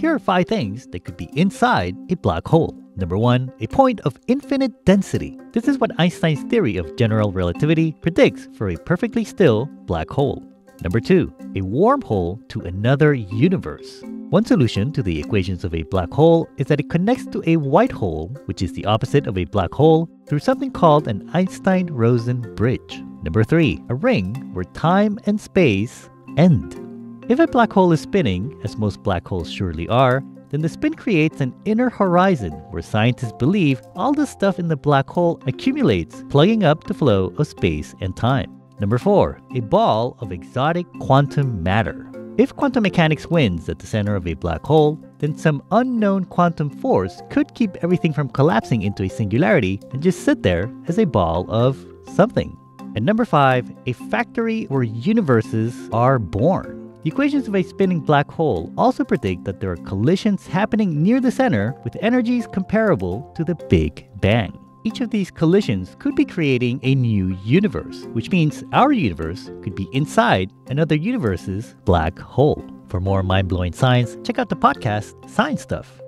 Here are five things that could be inside a black hole. Number one, a point of infinite density. This is what Einstein's theory of general relativity predicts for a perfectly still black hole. Number two, a wormhole to another universe. One solution to the equations of a black hole is that it connects to a white hole, which is the opposite of a black hole, through something called an Einstein Rosen bridge. Number three, a ring where time and space end. If a black hole is spinning, as most black holes surely are, then the spin creates an inner horizon where scientists believe all the stuff in the black hole accumulates, plugging up the flow of space and time. Number 4. A ball of exotic quantum matter. If quantum mechanics wins at the center of a black hole, then some unknown quantum force could keep everything from collapsing into a singularity and just sit there as a ball of something. And number 5, a factory where universes are born. The equations of a spinning black hole also predict that there are collisions happening near the center with energies comparable to the Big Bang. Each of these collisions could be creating a new universe, which means our universe could be inside another universe's black hole. For more mind blowing science, check out the podcast Science Stuff.